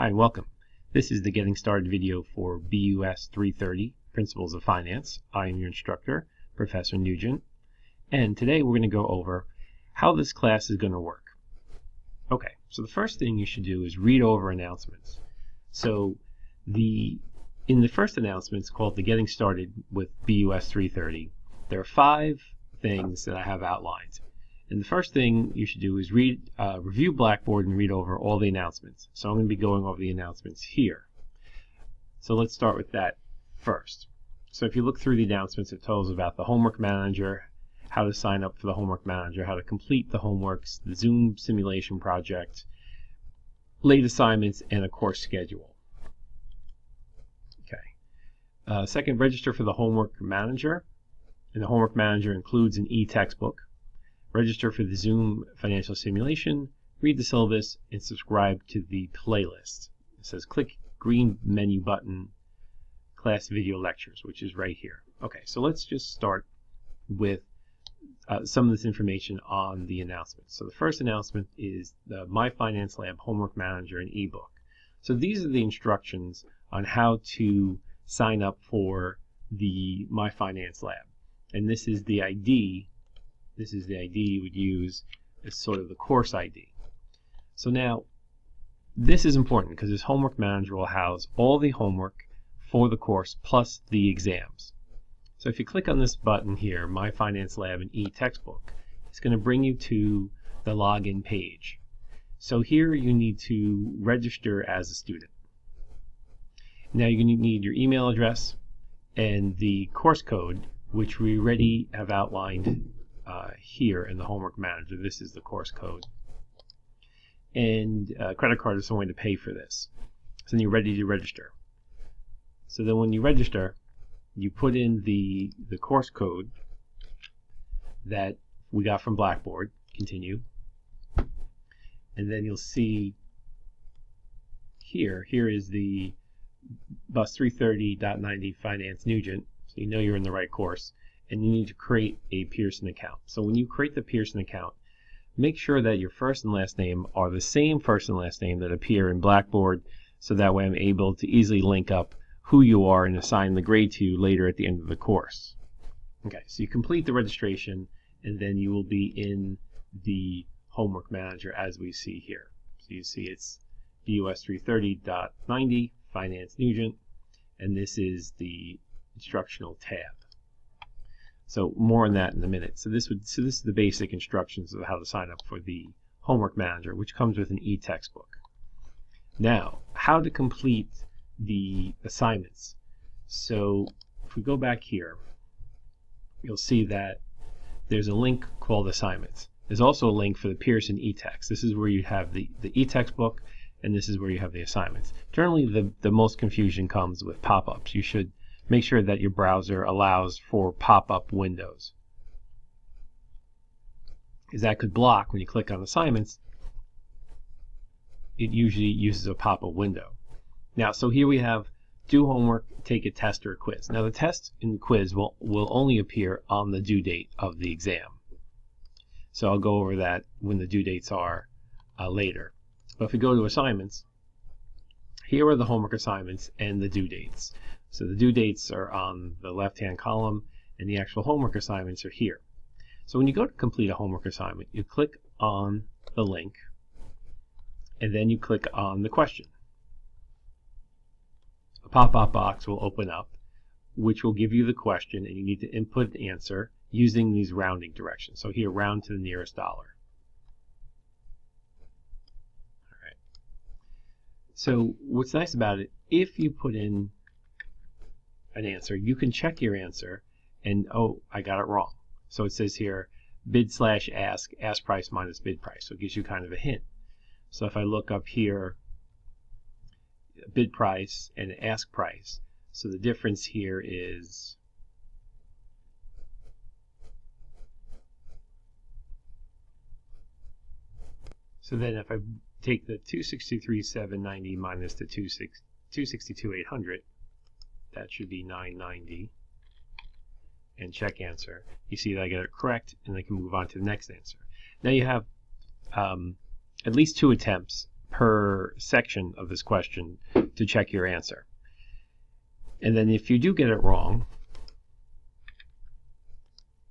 Hi welcome. This is the Getting Started video for BUS 330, Principles of Finance. I am your instructor, Professor Nugent, and today we're going to go over how this class is going to work. Okay, so the first thing you should do is read over announcements. So the in the first announcement, it's called the Getting Started with BUS 330, there are five things that I have outlined. And the first thing you should do is read, uh, review Blackboard and read over all the announcements. So I'm going to be going over the announcements here. So let's start with that first. So if you look through the announcements, it tells about the homework manager, how to sign up for the homework manager, how to complete the homeworks, the Zoom simulation project, late assignments, and a course schedule. Okay. Uh, second, register for the homework manager. And the homework manager includes an e-textbook register for the Zoom financial simulation, read the syllabus, and subscribe to the playlist. It says click green menu button, class video lectures, which is right here. Okay, so let's just start with uh, some of this information on the announcement. So the first announcement is the My Finance Lab Homework Manager and ebook. So these are the instructions on how to sign up for the My Finance Lab. And this is the ID this is the ID you would use as sort of the course ID. So now, this is important because this homework manager will house all the homework for the course plus the exams. So if you click on this button here, My Finance Lab and e-textbook, it's going to bring you to the login page. So here you need to register as a student. Now you're going to need your email address and the course code, which we already have outlined uh, here in the homework manager. This is the course code. And uh, credit card is the way to pay for this. So then you're ready to register. So then when you register, you put in the, the course code that we got from Blackboard, continue, and then you'll see here, here is the bus 330.90 finance Nugent, so you know you're in the right course and you need to create a Pearson account. So when you create the Pearson account, make sure that your first and last name are the same first and last name that appear in Blackboard so that way I'm able to easily link up who you are and assign the grade to you later at the end of the course. Okay, so you complete the registration and then you will be in the homework manager as we see here. So you see it's BUS 330.90 Finance Nugent and this is the instructional tab. So more on that in a minute. So this would so this is the basic instructions of how to sign up for the homework manager, which comes with an e-textbook. Now, how to complete the assignments. So if we go back here, you'll see that there's a link called assignments. There's also a link for the Pearson e-text. This is where you have the, the e-textbook, and this is where you have the assignments. Generally, the, the most confusion comes with pop-ups. You should make sure that your browser allows for pop-up windows. Because that could block when you click on assignments, it usually uses a pop-up window. Now, so here we have do homework, take a test or a quiz. Now the test and quiz will, will only appear on the due date of the exam. So I'll go over that when the due dates are uh, later. But if we go to assignments, here are the homework assignments and the due dates. So the due dates are on the left-hand column, and the actual homework assignments are here. So when you go to complete a homework assignment, you click on the link, and then you click on the question. A pop-up box will open up, which will give you the question, and you need to input the answer using these rounding directions. So here, round to the nearest dollar. All right. So what's nice about it, if you put in an answer, you can check your answer and, oh, I got it wrong. So it says here, bid slash ask, ask price minus bid price. So it gives you kind of a hint. So if I look up here, bid price and ask price, so the difference here is So then if I take the 263,790 minus the 262,800, that should be 990 and check answer. You see that I get it correct and I can move on to the next answer. Now you have um, at least two attempts per section of this question to check your answer. And then if you do get it wrong,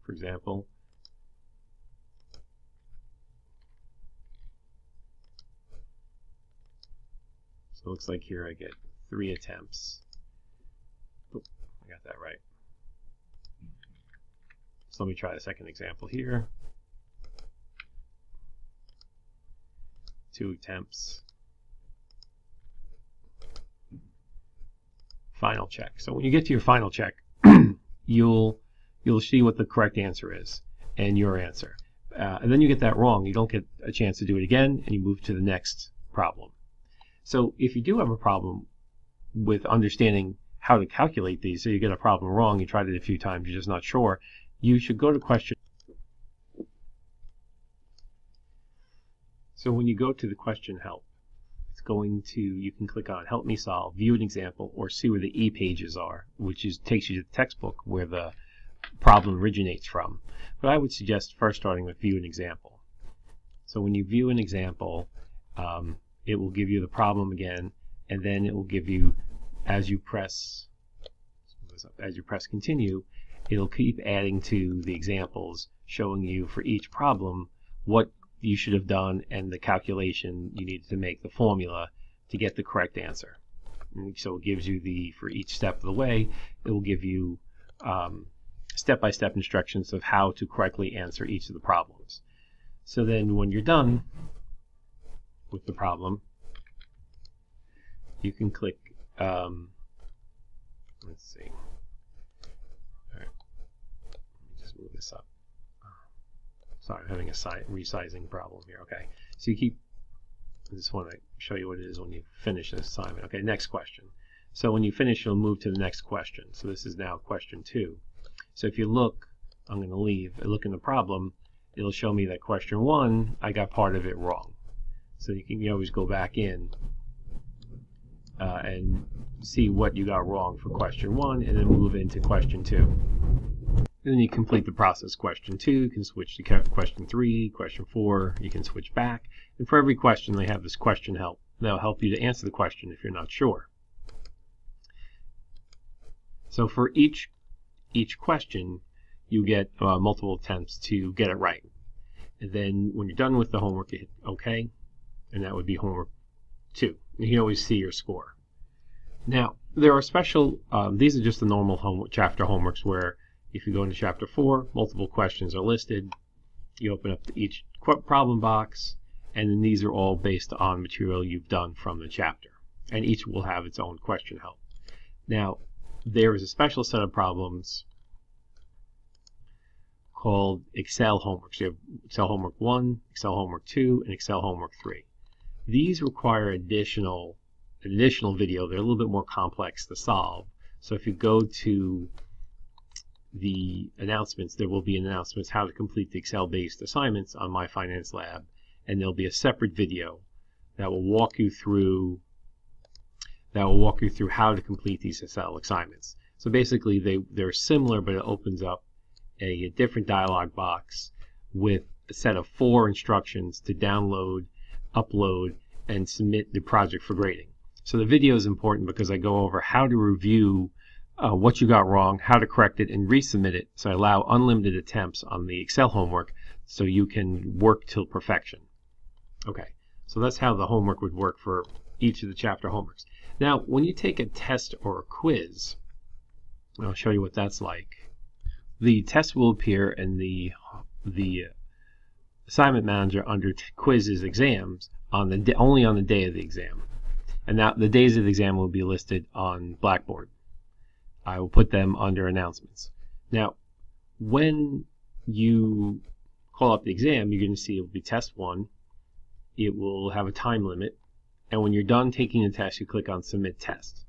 for example, so it looks like here I get three attempts. Got that right. So let me try a second example here. Two attempts. Final check. So when you get to your final check, you'll you'll see what the correct answer is and your answer. Uh, and then you get that wrong, you don't get a chance to do it again, and you move to the next problem. So if you do have a problem with understanding how to calculate these, so you get a problem wrong, you tried it a few times, you're just not sure, you should go to question. So when you go to the question help, it's going to, you can click on help me solve, view an example, or see where the E pages are, which is takes you to the textbook where the problem originates from. But I would suggest first starting with view an example. So when you view an example, um, it will give you the problem again, and then it will give you, as you press, as you press continue, it'll keep adding to the examples, showing you for each problem what you should have done and the calculation you needed to make, the formula to get the correct answer. And so it gives you the, for each step of the way, it will give you um, step-by-step -step instructions of how to correctly answer each of the problems. So then when you're done with the problem, you can click, um, let's see, All right. Let me just move this up. Sorry, I'm having a resizing problem here. Okay, so you keep, I just want to show you what it is when you finish this assignment. Okay, next question. So when you finish, you'll move to the next question. So this is now question two. So if you look, I'm going to leave, I look in the problem, it'll show me that question one, I got part of it wrong. So you can you always go back in uh, and see what you got wrong for question one and then move into question two. And then you complete the process. Question two, you can switch to question three, question four, you can switch back. And for every question, they have this question help. That'll help you to answer the question if you're not sure. So for each each question, you get uh, multiple attempts to get it right. And then when you're done with the homework, you hit OK, and that would be homework two. You can always see your score. Now, there are special, um, these are just the normal homework, chapter homeworks where if you go into chapter 4, multiple questions are listed. You open up each problem box, and then these are all based on material you've done from the chapter. And each will have its own question help. Now, there is a special set of problems called Excel homework. So you have Excel homework 1, Excel homework 2, and Excel homework 3. These require additional additional video. They're a little bit more complex to solve. So if you go to the announcements, there will be announcements how to complete the Excel-based assignments on My Finance Lab, and there'll be a separate video that will walk you through that will walk you through how to complete these Excel assignments. So basically, they they're similar, but it opens up a, a different dialog box with a set of four instructions to download, upload, and submit the project for grading. So the video is important because I go over how to review uh, what you got wrong, how to correct it, and resubmit it. So I allow unlimited attempts on the Excel homework so you can work till perfection. Okay, so that's how the homework would work for each of the chapter homeworks. Now, when you take a test or a quiz, I'll show you what that's like. The test will appear in the the assignment manager under quizzes exams on the only on the day of the exam. And now the days of the exam will be listed on Blackboard. I will put them under announcements. Now, when you call up the exam, you're going to see it will be test one. It will have a time limit. And when you're done taking the test, you click on submit test.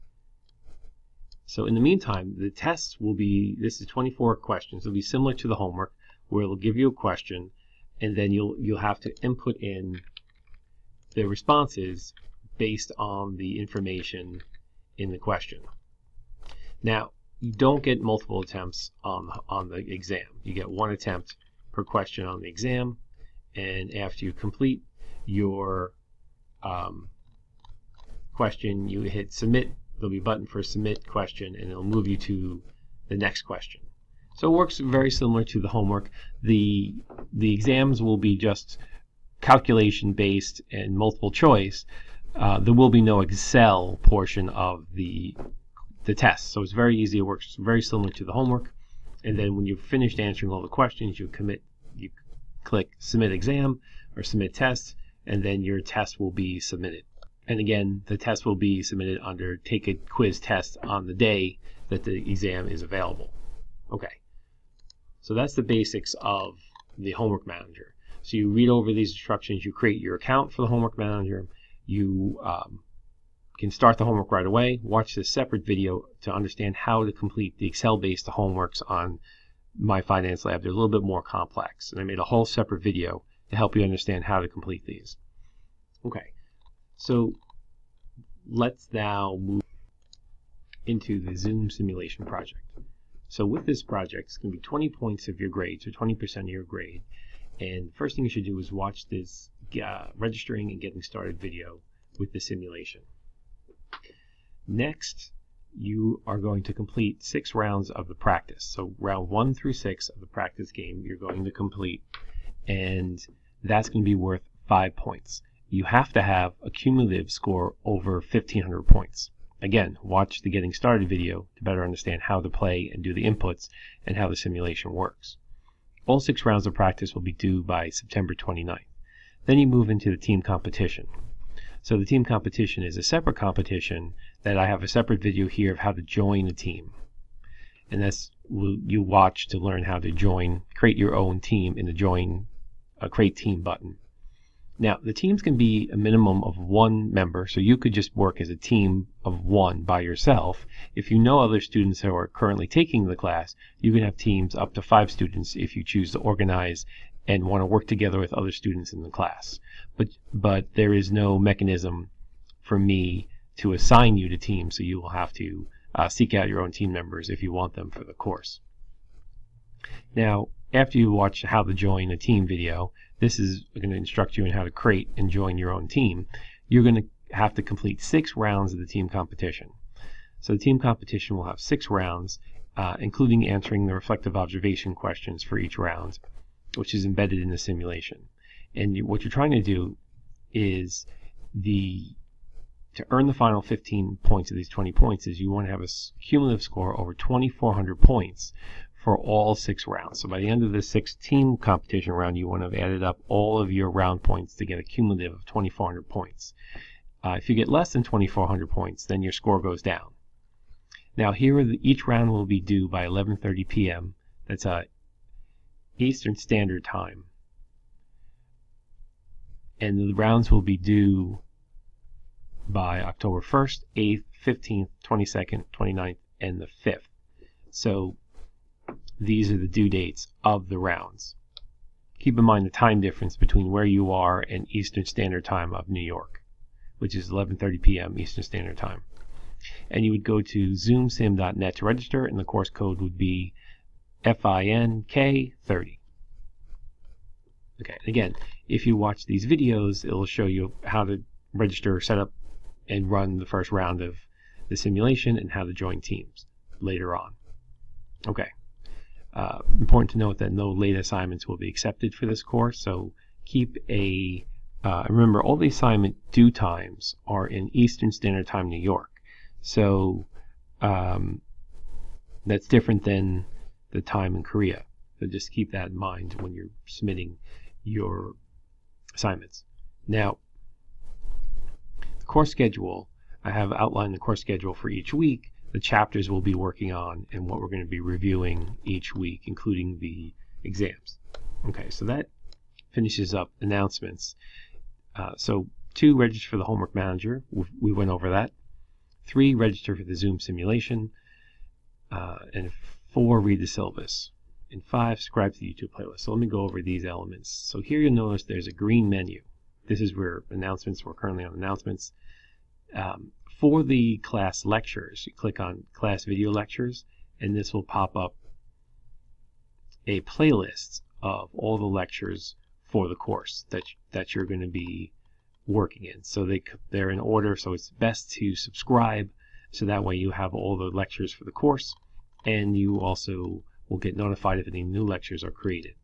So in the meantime, the tests will be, this is 24 questions. It'll be similar to the homework where it'll give you a question and then you'll, you'll have to input in the responses based on the information in the question. Now, you don't get multiple attempts on, on the exam. You get one attempt per question on the exam, and after you complete your um, question, you hit submit. There'll be a button for submit question, and it'll move you to the next question. So it works very similar to the homework. The the exams will be just calculation based and multiple choice. Uh, there will be no Excel portion of the the test. So it's very easy. It works very similar to the homework. And then when you've finished answering all the questions, you commit you click submit exam or submit test, and then your test will be submitted. And again, the test will be submitted under take a quiz test on the day that the exam is available. Okay. So that's the basics of the homework manager. So you read over these instructions, you create your account for the homework manager, you um, can start the homework right away, watch this separate video to understand how to complete the Excel-based homeworks on My Finance Lab. They're a little bit more complex, and I made a whole separate video to help you understand how to complete these. Okay, so let's now move into the Zoom simulation project. So with this project, it's going to be 20 points of your grade, so 20% of your grade. And the first thing you should do is watch this uh, registering and getting started video with the simulation. Next, you are going to complete six rounds of the practice. So round one through six of the practice game you're going to complete. And that's going to be worth five points. You have to have a cumulative score over 1500 points. Again, watch the getting started video to better understand how to play and do the inputs and how the simulation works. All six rounds of practice will be due by September 29th. Then you move into the team competition. So the team competition is a separate competition that I have a separate video here of how to join a team. And that's you watch to learn how to join, create your own team in the join, uh, create team button. Now, the teams can be a minimum of one member, so you could just work as a team of one by yourself. If you know other students who are currently taking the class, you can have teams up to five students if you choose to organize and want to work together with other students in the class. But but there is no mechanism for me to assign you to teams, so you will have to uh, seek out your own team members if you want them for the course. Now, after you watch how to join a team video, this is going to instruct you in how to create and join your own team. You're going to have to complete six rounds of the team competition. So the team competition will have six rounds, uh, including answering the reflective observation questions for each round which is embedded in the simulation. And you, what you're trying to do is the to earn the final 15 points of these 20 points is you want to have a cumulative score over 2,400 points for all six rounds. So by the end of the six team competition round, you want to have added up all of your round points to get a cumulative of 2,400 points. Uh, if you get less than 2,400 points, then your score goes down. Now here, the, each round will be due by 11:30 p.m. That's uh, Eastern Standard Time. And the rounds will be due by October 1st, 8th, 15th, 22nd, 29th, and the 5th. So these are the due dates of the rounds. Keep in mind the time difference between where you are and Eastern Standard Time of New York, which is 11:30 p.m. Eastern Standard Time. And you would go to zoomsim.net to register, and the course code would be FINK30. Okay, again, if you watch these videos, it'll show you how to register, set up, and run the first round of the simulation and how to join teams later on. Okay. Uh, important to note that no late assignments will be accepted for this course, so keep a uh, remember all the assignment due times are in Eastern Standard Time, New York. So um, that's different than the time in Korea. So just keep that in mind when you're submitting your assignments. Now, the course schedule, I have outlined the course schedule for each week, the chapters we'll be working on, and what we're going to be reviewing each week, including the exams. Okay, so that finishes up announcements. Uh, so two, register for the homework manager. We went over that. Three, register for the Zoom simulation. Uh, and Four, read the syllabus. And five, subscribe to the YouTube playlist. So let me go over these elements. So here you'll notice there's a green menu. This is where announcements, we're currently on announcements. Um, for the class lectures, you click on class video lectures, and this will pop up a playlist of all the lectures for the course that, that you're going to be working in. So they they're in order. So it's best to subscribe, so that way you have all the lectures for the course, and you also will get notified if any new lectures are created.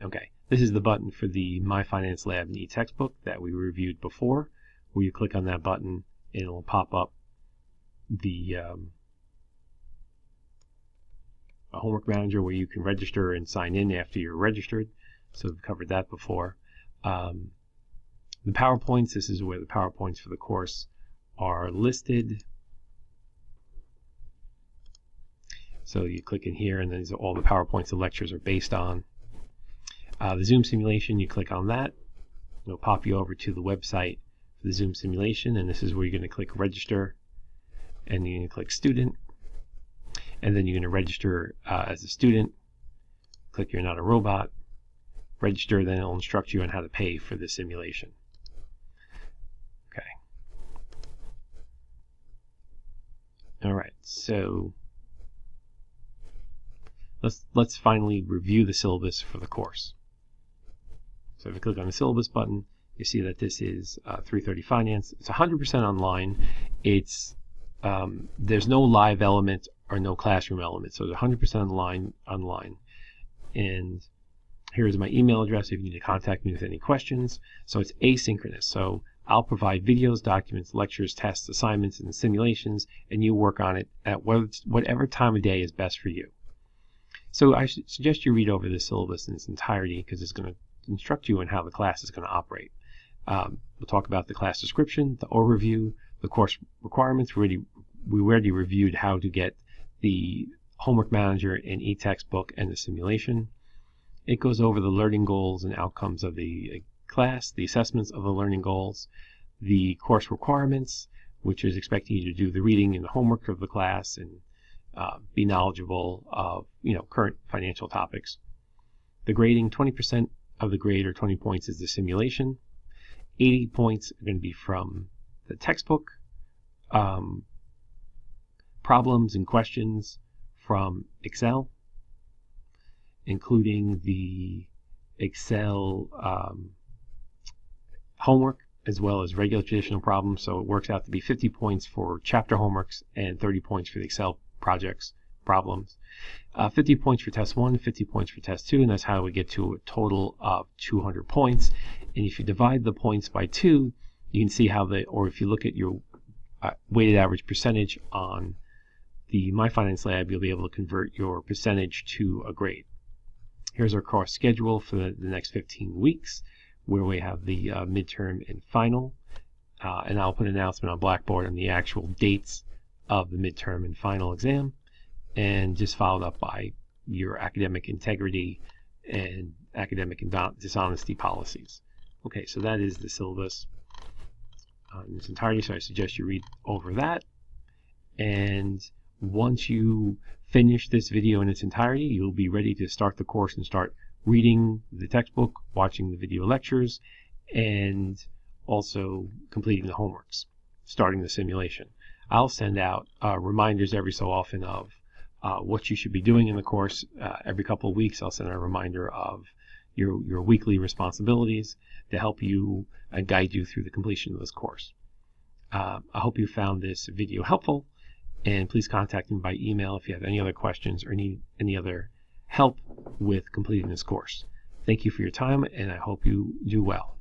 Okay, this is the button for the My Finance Lab e-textbook that we reviewed before, where you click on that button, and it will pop up the um, homework manager where you can register and sign in after you're registered. So we've covered that before. Um, the PowerPoints, this is where the PowerPoints for the course are listed. So you click in here and these are all the PowerPoints the lectures are based on. Uh, the Zoom simulation, you click on that. It'll pop you over to the website for the Zoom simulation and this is where you're going to click register and you're going to click student and then you're going to register uh, as a student. Click You're Not a Robot. Register, then it'll instruct you on how to pay for the simulation. Okay. All right, so let's let's finally review the syllabus for the course. So if you click on the syllabus button, you see that this is uh, 330 Finance. It's 100% online. It's um, there's no live element or no classroom element. So it's 100% online, online. And here's my email address if you need to contact me with any questions. So it's asynchronous. So I'll provide videos, documents, lectures, tests, assignments, and simulations, and you work on it at whatever time of day is best for you. So I suggest you read over the syllabus in its entirety because it's going to instruct you in how the class is going to operate. Um, we'll talk about the class description, the overview, the course requirements. We already, we already reviewed how to get the homework manager and e-textbook and the simulation. It goes over the learning goals and outcomes of the class, the assessments of the learning goals, the course requirements, which is expecting you to do the reading and the homework of the class and uh, be knowledgeable of you know current financial topics. The grading, 20% of the grade or 20 points is the simulation. 80 points are going to be from the textbook. Um, problems and questions from Excel, including the Excel um, homework as well as regular traditional problems. So it works out to be 50 points for chapter homeworks and 30 points for the Excel projects problems. Uh, 50 points for test 1, 50 points for test 2, and that's how we get to a total of 200 points. And if you divide the points by 2, you can see how the, or if you look at your uh, weighted average percentage on the My Finance Lab, you'll be able to convert your percentage to a grade. Here's our course schedule for the, the next 15 weeks, where we have the uh, midterm and final. Uh, and I'll put an announcement on Blackboard on the actual dates of the midterm and final exam, and just followed up by your academic integrity and academic dishonesty policies. Okay, so that is the syllabus uh, in its entirety, so I suggest you read over that. And once you finish this video in its entirety, you'll be ready to start the course and start reading the textbook, watching the video lectures, and also completing the homeworks, starting the simulation. I'll send out uh, reminders every so often of uh, what you should be doing in the course. Uh, every couple of weeks, I'll send a reminder of your, your weekly responsibilities to help you and guide you through the completion of this course. Uh, I hope you found this video helpful and please contact me by email if you have any other questions or need any other help with completing this course. Thank you for your time, and I hope you do well.